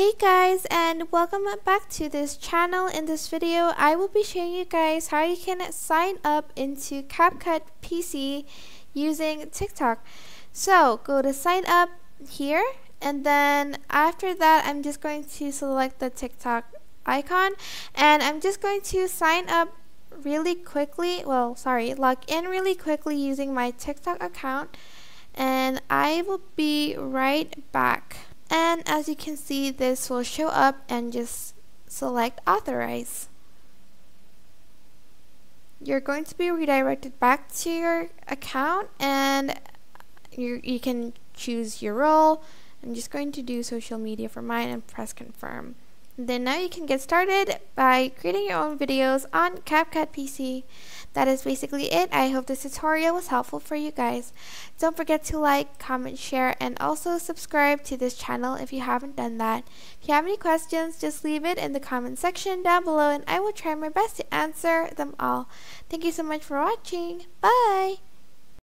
Hey guys and welcome back to this channel. In this video I will be showing you guys how you can sign up into CapCut PC using TikTok. So go to sign up here and then after that I'm just going to select the TikTok icon and I'm just going to sign up really quickly well sorry log in really quickly using my TikTok account and I will be right back and as you can see this will show up and just select authorize. You're going to be redirected back to your account and you, you can choose your role. I'm just going to do social media for mine and press confirm then now you can get started by creating your own videos on CapCut PC. That is basically it. I hope this tutorial was helpful for you guys. Don't forget to like, comment, share, and also subscribe to this channel if you haven't done that. If you have any questions, just leave it in the comment section down below and I will try my best to answer them all. Thank you so much for watching. Bye!